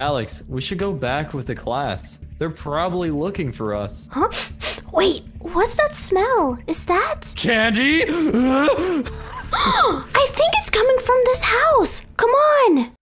Alex, we should go back with the class. They're probably looking for us. Huh? Wait, what's that smell? Is that? Candy? I think it's coming from this house. Come on.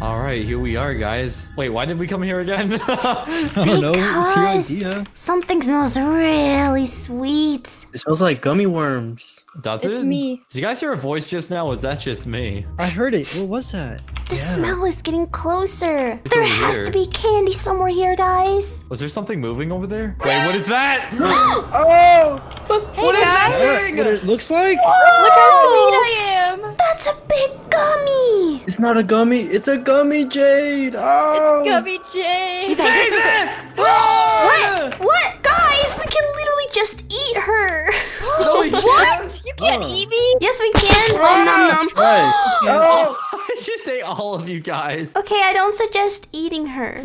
All right, here we are, guys. Wait, why did we come here again? I don't know. It's your Because idea. something smells really sweet. It smells like gummy worms. Does It's it? me. Did you guys hear a voice just now? Was that just me? I heard it. What was that? The Yeah. smell is getting closer. It's there has here. to be candy somewhere here, guys. Was there something moving over there? Wait, what is that? Oh! Hey What is guys, that? What it looks like? Whoa! look how sweet I am. That's a big gummy. It's not a gummy. It's a gummy, Jade. Oh! It's Gummy Jade. This- it! What? What? Guys, we can literally just eat her. No, we can't. What? You can't Oh. eat me? yes, we can. Nom, nom, nom. Right. Oh! I should say all of you guys. Okay, I don't suggest eating her.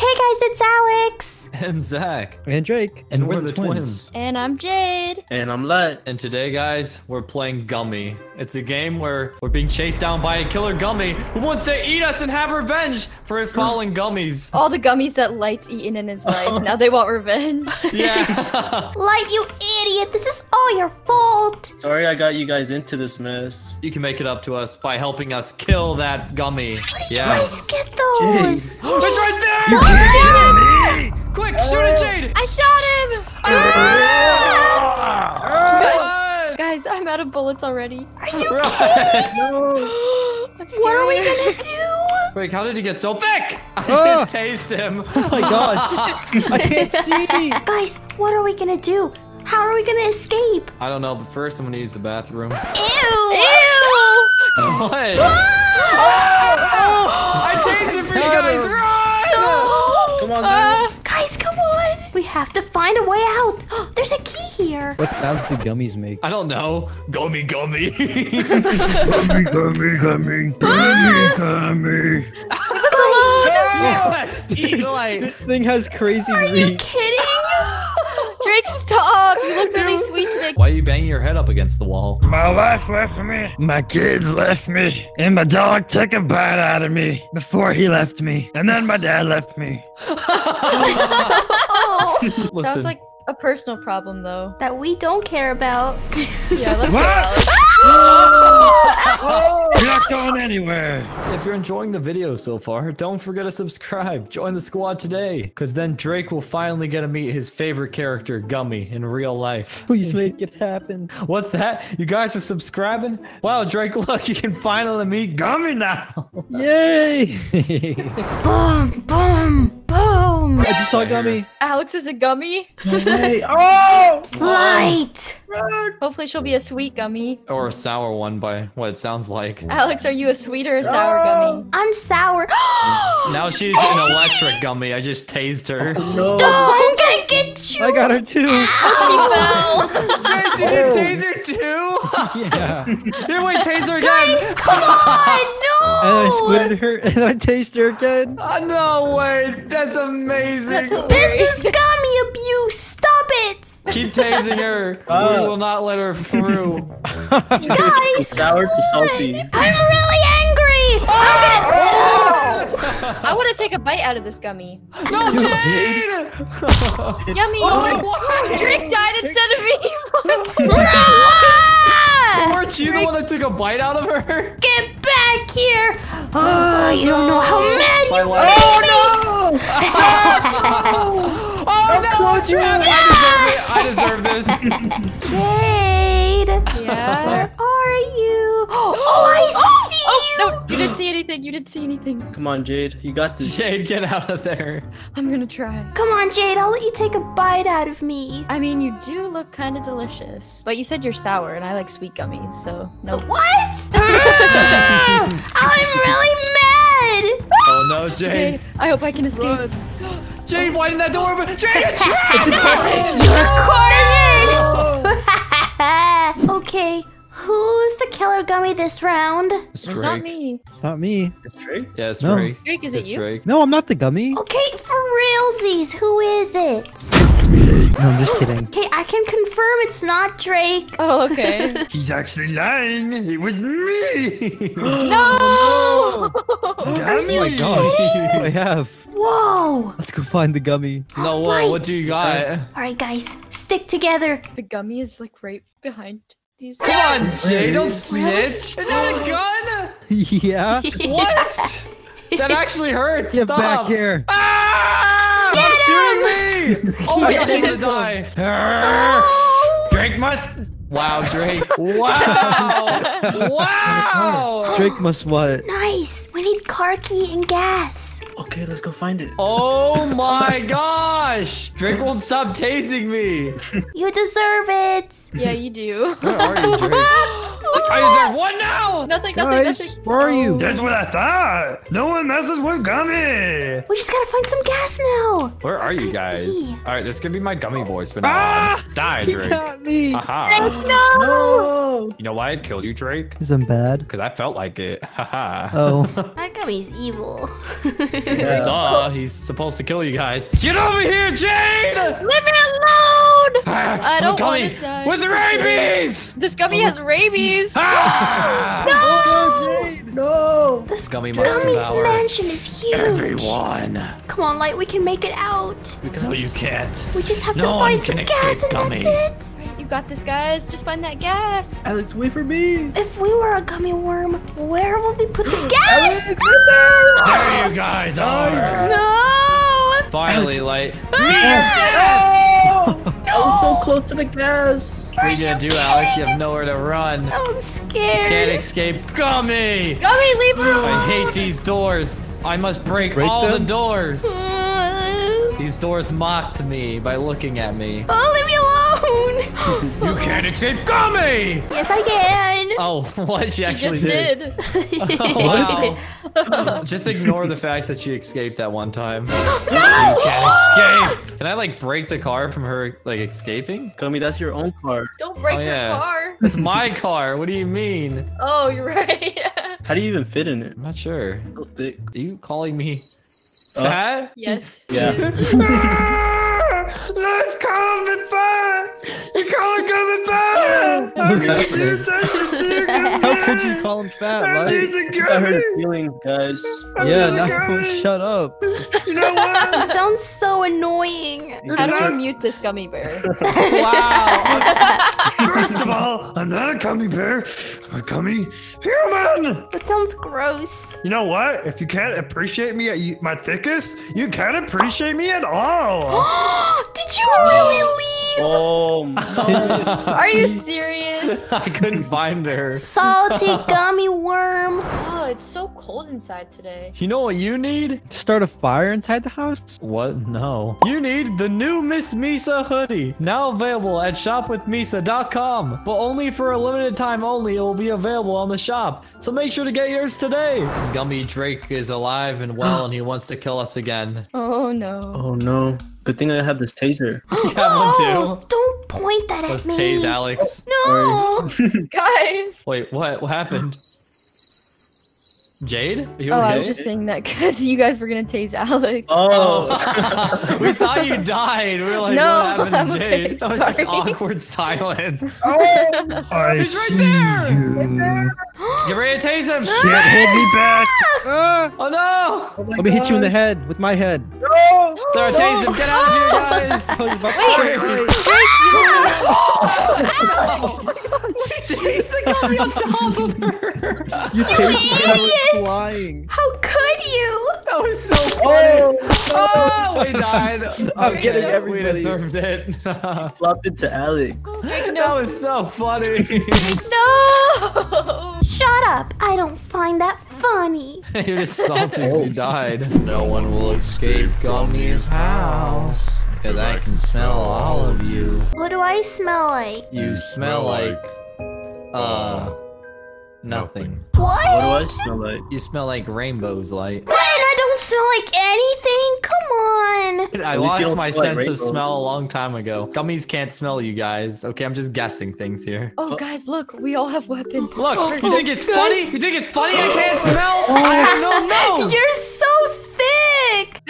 Hey guys, it's Alex. And Zach. And Drake. And, we're, the twins. And I'm Jade. And I'm let. And today, guys, we're playing Gummy. It's a game where we're being chased down by a killer Gummy who wants to eat us and have revenge for his fallen gummies. All the gummies that Light's eaten in his life. Now they want revenge. Yeah. Light, you idiot. This is all your fault. Sorry I got you guys into this mess. you can make it up to us by helping us kill that Gummy. Yeah. Guys, get those. it's right there! Oh, Quick, shoot it, uh. Jade! I shot him! Ah! Ah! Ah! Run! Guys, I'm out of bullets already. Run! I'm What are we gonna do? Wait, how did he get so thick? I Ah. just tased him. Oh my gosh. I can't see. Guys, what are we gonna do? How are we gonna escape? I don't know, but first I'm gonna use the bathroom. Ew! Ew! What? I tased it for you guys! him. Run! Come on, Uh. Guys, come on! We have to find a way out. There's a key here. What sounds do gummies make? I don't know. Gummy, gummy. Gummy, gummy, gummy. Gummy, gummy. yes, eagle eye. This thing has crazy Are you kidding? Drake, stop! You look really sweet today. Why are you banging your head up against the wall? My wife left me, my kids left me, and my dog took a bite out of me before he left me. And then my dad left me. Oh, Listen, Sounds like a personal problem, though. that we don't care about. Yeah, let's What? go, Alex. You're not going anywhere. if you're enjoying the video so far, don't forget to subscribe. Join the squad today, because then Drake will finally get to meet his favorite character, Gummy, in real life. Please make it happen. What's that? You guys are subscribing? Wow, Drake, look, you can finally meet Gummy now. Yay! boom, boom, boom. I just saw a gummy. Alex is a gummy. Hey, oh! Light. Hopefully she'll be a sweet gummy. or a sour one by what it sounds like. Alex, are you a sweet or a sour gummy? I'm sour. Now she's an electric Gummy. I just tased her. No. I'm gonna get you. I got her too. She fell. Drake, did oh. you tase her too? yeah. And Here, wait, tase her again. Guys, come on. No. And I squinted her and I tasted her again. Oh, no way, that's amazing. That's This is gummy abuse. Stop it. Keep tasing her. we Uh. will not let her through. Guys, Sour to salty. I'm really angry. I'm gonna. I want to take a bite out of this gummy. no, Dude, Jade! Yummy. Why? Drake died instead of me. Weren't you the one that took a bite out of her? Get back here! Oh, you don't know how mad My you've life. made me! Oh no, oh, Travis! I deserve it. I deserve this. Jade! Yeah. Where are you? Oh, I see anything. You didn't see anything. Come on, Jade. You got this. Jade, get out of there. I'm gonna try. Come on, Jade, I'll let you take a bite out of me. I mean, you do look kind of delicious. But you said you're sour, and I like sweet gummies, so no. What? Ah! I'm really mad! Oh no, Jade. Okay, I hope I can escape. Jade, why didn't that door open? Jade, you're trapped! You're cornered! okay, who's the killer gummy this round? It's It's not me. It's not me. It's Drake. Yeah, it's No. Drake. Drake, is It's it you? Drake. No, I'm not the gummy. Okay, for realsies, who is it? It's me. No, I'm just kidding. Okay, I can confirm it's not Drake. Oh, okay. He's actually lying. It was me. Oh, no! Oh my god. I have? Whoa! Let's go find the gummy. No, whoa, what do you got? All right, guys, stick together. the gummy is like right behind these. Come on, Jay, don't snitch. Is that a gun? yeah. What? That actually hurts. Stop. Get Stop. back here. Ah! Stop shooting me! Oh my gosh, I'm gonna die. Oh! Drake must. Wow, Drake. Wow. Wow. Drake must what? Nice. We need car key and gas. Okay, let's go find it. Oh my gosh. Drake won't stop tasing me. You deserve it. Yeah, you do. Where are you, Drake? I deserve one now. nothing, nothing, Guys, nothing. where are you? That's what I thought. No one messes with gummy. We just gotta find some gas now. Where are you guys? Me. All right, this could be my gummy voice, but now on. Die, He Drake. got me. Haha. No! You know why I killed you, Drake? Because I'm bad. Because I felt like it. Haha. Oh. That gummy's evil. Yeah. Duh, he's supposed to kill you guys. Get over here, Jade! Leave me alone! Ah, I don't gummy wanna die. With rabies! This gummy has rabies. Ah! Oh, Jade. No! This Gummy must gummy's devour mansion is huge. Everyone. Come on, Light, we can make it out. No, you can't. We just have No to find some gas and gummy. that's it. You got this, guys. Just find that gas. Alex, wait for me! If we were a gummy worm, where would we put the gas? There you guys are. no! Finally, Alex. light. I was so close to the gas! What are you gonna do, Alex? You have nowhere to run. I'm scared. Can't escape gummy. Gummy, leave her alone. I hate these doors. I must break, Break all the doors. Uh, These doors mocked me by looking at me. oh, leave me alone. You can't escape gummy! yes, I can. Oh, what? She She actually just did. did. Oh, wow. Just ignore the fact that she escaped that one time. You can't escape. Can I like break the car from her like escaping? Gummy, that's your own car. Don't break Oh, her yeah. car. It's my car. What do you mean? Oh, you're right. How do you even fit in it? I'm not sure. So thick. Are you calling me Uh, fat? yes. Yeah. Yes. Let's call me fire. You call it gummy fire. I was gonna do something to you. How could you call him fat, I'm like? I hurt gummy. his feelings, guys. I'm Yeah, now gummy. shut up. You know what? It sounds so annoying. How do we mute this gummy bear? Wow. First of all, I'm not a gummy bear. I'm a gummy human. That sounds gross. You know what? If you can't appreciate me at my thickest, you can't appreciate me at all. Did you really oh. leave? Oh, my. Are you serious? I couldn't find her. Salty gummy worm. Oh, it's so cold inside today. You know what you need? To start a fire inside the house? What? No. You need the new Miss Misa hoodie. Now available at shopwithmisa.com. But only for a limited time only, it will be available on the shop. So make sure to get yours today. Gummy Drake is alive and well and he wants to kill us again. Oh no. Oh no. Good thing I have this taser. You have one Oh, too? don't point that at Let's me. tase Alex. No. Guys. Wait, what? What happened? Jade? Are you Oh, okay? I was just saying that because you guys were gonna tase Alex. Oh. Oh, we thought you died. We were like, No, what happened I'm to very Jade? That was such awkward silence. Oh, I He's right see there. you. Get ready to tase him. Can't hold me back. Oh no! Oh Let me hit you in the head with my head. No! There, I tased him. Get out of here, guys. I was about to Wait. Say, she tased the gummy on top of her. You tasted it I was idiot! flying. How could you? That was so funny. Oh, oh we died. I'm Okay, getting We everybody. deserved it. that Flopped it to Alex. That was so funny. No. Shut up. I don't find that funny. You're just salty 'cause you oh. died. No one will escape Gummy's house. Because I can smell all of you. What do I smell like? You smell like, uh, nothing. What What do I smell like? You smell like rainbows, light. What? I don't smell like anything? Come on. I At least you lost my smell like sense of rainbows. smell a long time ago. Gummies can't smell you guys. Okay, I'm just guessing things here. Oh, guys, look, we all have weapons. Look, Oh, you think it's funny? You think it's funny I can't smell? I have no nose. You're so thick.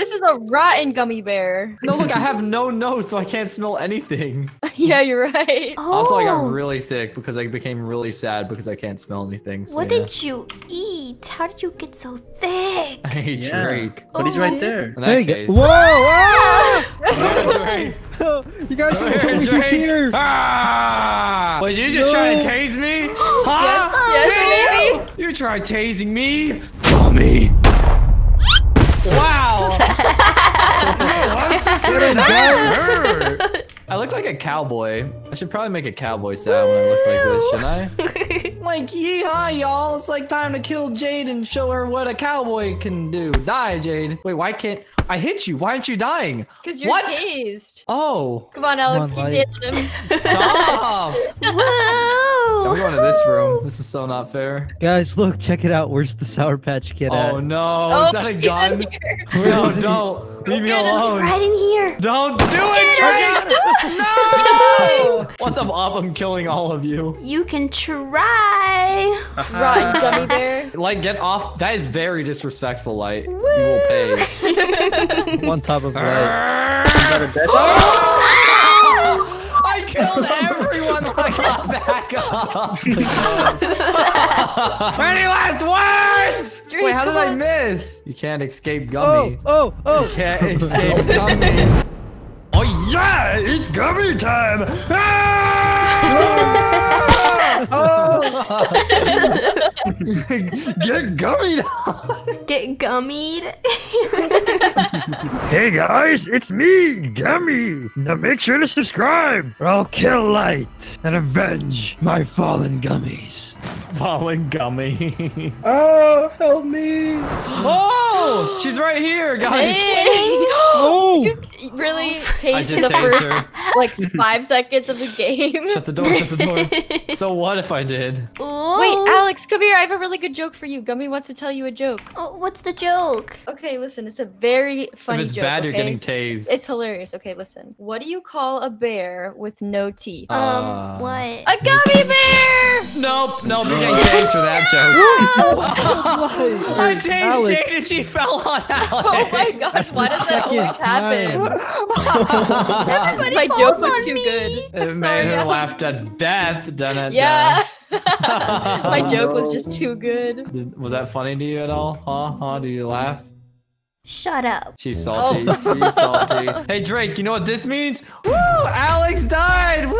This is a rotten gummy bear. No, look, I have no nose, so I can't smell anything. yeah, you're right. Oh, Also, I got really thick because I became really sad because I can't smell anything. So what yeah. did you eat? How did you get so thick? I hate Yeah. Drake. But he's Oh, right there. In that There you go. case. Whoa! Whoa! you guys Come told here, me he's here. Ah! Was you just trying to tase me? Huh? Yes, Did you? You tried tasing me? Dummy. I look like a cowboy. I should probably make a cowboy sound when I look like this, shouldn't I? like, yeehaw, y'all. It's like time to kill Jade and show her what a cowboy can do. Die, Jade. Wait, why can't I hit you? Why aren't you dying? Because you're What? tased. Oh, Come on, Alex. Come on, keep Light. dating him. stop. I'm Whoa! going to this room. This is so not fair. Guys, look, check it out. Where's the Sour Patch Kid oh, at? Oh no, Oh, is that a gun? No, he? don't. Leave me get it. It's alone. right in here. Don't do it, Drake! no! Once I'm up, I'm killing all of you. You can try. Rotten gummy bear. Like, get off. That is very disrespectful, Light. You will pay. One top of light. Got I killed everyone. I got back up. Any last words? Drake, Wait, how did come I miss? You can't escape Gummy. Oh, gummy. oh, oh! Can't escape gummy. Oh yeah, it's gummy time. Ah! Oh! Get gummy. Get gummied. Hey guys, it's me, Gummy. Now make sure to subscribe, or I'll kill Light and avenge my fallen gummies. Fallen gummy. Oh, help me. Oh, she's right here, guys. Hey. Oh! You really I tased the first her. like five seconds of the game. Shut the door, shut the door. so what if I did? Ooh. Wait, Alex, come here. I have a really good joke for you. Gummy wants to tell you a joke. Oh, what's the joke? Okay, listen. It's a very funny if it's joke. bad, you're getting tased. It's hilarious. Okay, listen. What do you call a bear with no teeth? Uh, Um, what? a gummy bear! nope, nope, you're getting tased for that joke. I tased Alex. Jade and she fell on Alex. Oh my gosh, That's why does that always second happen? Everybody My falls joke was on too me. good. It I'm made sorry, her Alex. laugh to death. Dun, it? Yeah. My joke was just too good. Did- Was that funny to you at all? Huh? Huh? Do you laugh? Shut up. She's salty. Oh. She's salty. Hey Drake, you know what this means? Woo! Alex died. Woo!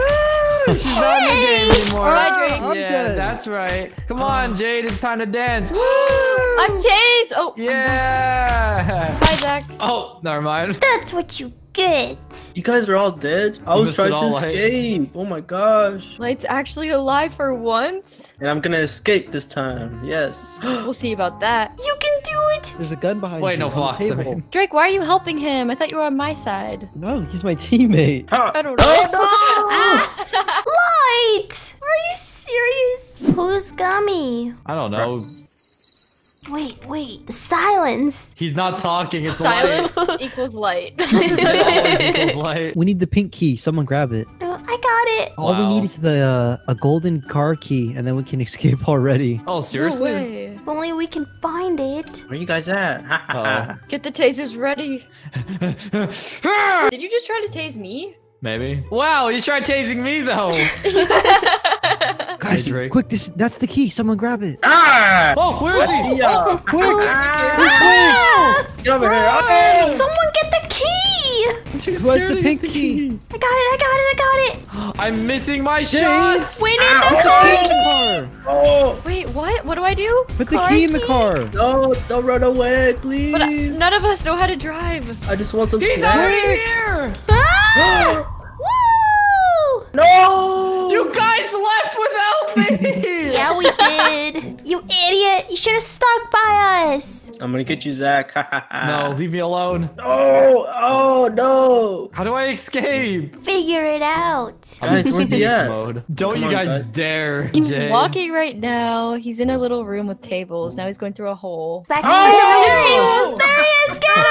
She's not in the game anymore. Oh, Bye, Drake. I'm yeah, dead. that's right. Come oh. on, Jade. It's time to dance. Woo! I'm tased! Oh, Yeah. Bye, Zach. Oh, never mind. That's what you get. You guys are all dead? I You was trying to all, escape. Oh my gosh. Light's actually alive for once. And I'm gonna escape this time. Yes. We'll see about that. You can do it. There's a gun behind Wait, you. no, on the Fox. I table. mean. Drake, why are you helping him? I thought you were on my side. No, he's my teammate. Ha! I don't know. Oh no! Light! Are you serious? Who's Gummy? I don't know. Wait, wait. The silence. He's not talking. It's Silence light. equals light. Equals light. We need the pink key. Someone grab it. Oh, I got it. All we need is the uh, a golden car key, and then we can escape already. Oh, no seriously? way. If only we can find it. Where are you guys at? Ha, ha, ha. Get the tasers ready. Did you just try to tase me? Maybe. Wow, you tried tasing me though. Guys, Drake. quick! This that's the key. Someone grab it. Ah! oh, where is he? Yeah. Quick! Ah! Get over here. Oh, Oh! someone get the key! I'm too Who has scared the to pink get key? I got it, I got it, I got it! I'm missing my shots. We need the car key! Oh! Wait, what? What do I do? Put the Car key in the key. car. No, don't run away, please. But uh, none of us know how to drive. I just want some He's snacks. already here. Ah! Woo! No! You guys left without me. Yeah, we did. You idiot! You should have stuck by us. I'm gonna get you, Zach. No, leave me alone. Oh! Oh no! How do I escape? Figure it out. Guys, where's he at? Mode. Don't Come you guys guys. dare, He's Jay. walking right now. He's in a little room with tables. Now he's going through a hole. Back Oh! to the tables. There he is. Get him.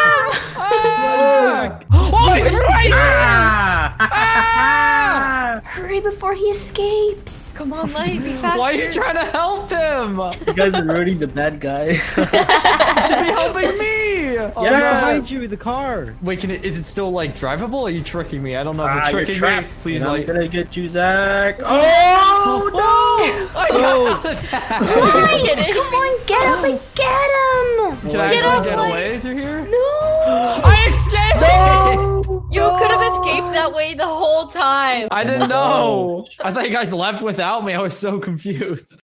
Ah! Oh, he's right here! Ah! Hurry before he escapes. Come on, Light, be faster. Why are you trying to help him? You guys are ruining the bad guy. You should be helping me. Oh, Yeah. no. Behind you, the car. Wait, can it? Is it still like drivable? Are you tricking me? I don't know if Ah, you're you're tricking me. Please, And I'm like. gonna get you, Zach. Oh no! I got out of that. Right! Come on, get up and get him! Can I Get actually up, get like- away through here? No! I escaped! You could have escaped that way the whole time. I didn't know. Oh. I thought you guys left without me. I was so confused.